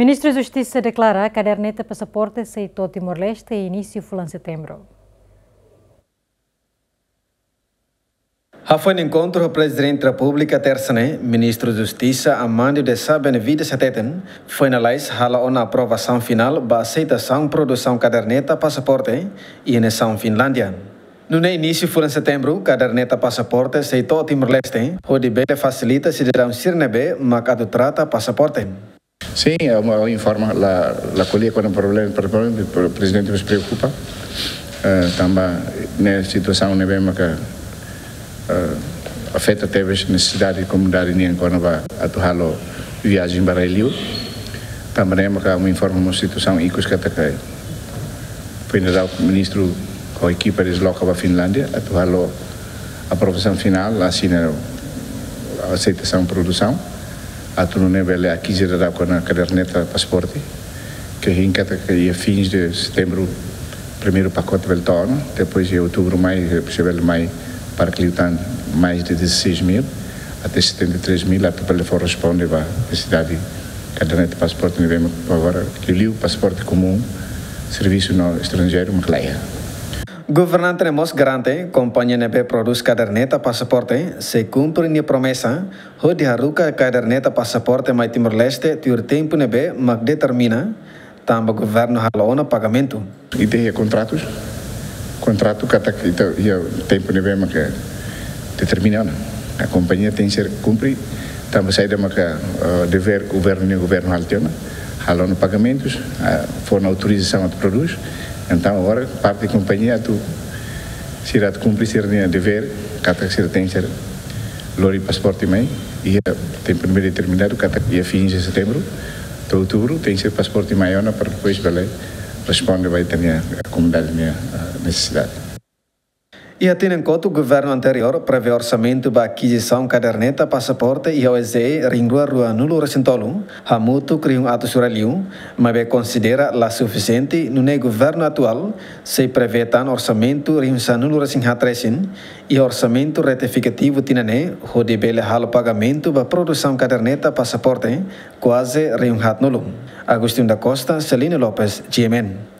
Ministro da Justiça declara que a caderneta passaporte aceitou Timor-Leste e início em setembro. No encontro o Presidente da República terça-né, Ministro da Justiça Amandio de Sá Benevides Seteten, foi na na aprovação final da aceitação produção caderneta passaporte e nação Finlândia. No início em setembro, caderneta passaporte aceitou Timor-Leste, onde bele facilita cidadão Sirnebe, mas trata passaporte. Sim, é uma informa la la colher quando o problema, o presidente nos preocupa. Uh, também nessa situação não vemos que uh, afeta a necessidade de comunidade nem quando vai atuar a viagem para Rio. Também é uma informa uma situação icos que está foi o ministro com a equipa desloca para a Finlândia atuar a aprovação final assim a aceitação produção atunune bele aqui já com a caderneta passaporte que rinca que a fins de setembro primeiro pacote del torno depois em outubro mais percebeu mais para que mais de 16 mil até 73 mil para ele responde a necessidade caderneta passaporte vemos agora que o passaporte comum serviço no estrangeiro uma claia Governante Nemos garante companhia NB produz caderneta passaporte se cumpre promessa de haruka caderneta passaporte mai Timor-Leste tiur tempo NB mag determina tamba governo halona pagamento. Ideia contratos? Contrato kata kita ia tempo NB mag a companhia tem que ser cumprir tamba saída mag uh, dever governo e governo haltiona halona pagamentos uh, for na autorização de produz então agora parte da companhia tu se irá cumprir ser dever kata ser tem ser lori passaporte mai e tem primeiro determinado kata ia fim de setembro de outubro tem ser passaporte maior para depois bele responde vai ter a comunidade minha necessidade e tendo em conta o governo anterior prevê orçamento para aquisição caderneta, passaporte e OSE ringrua rua nulo recentolo, hamuto um ato suraliu, mas be considera la suficiente no governo atual se prevê tan orçamento rimsa nulo recentresin e orçamento retificativo tinane, onde bele halo pagamento para produção caderneta, passaporte, quase rim hat nulo. Agostinho da Costa, Celina Lopes, GMN.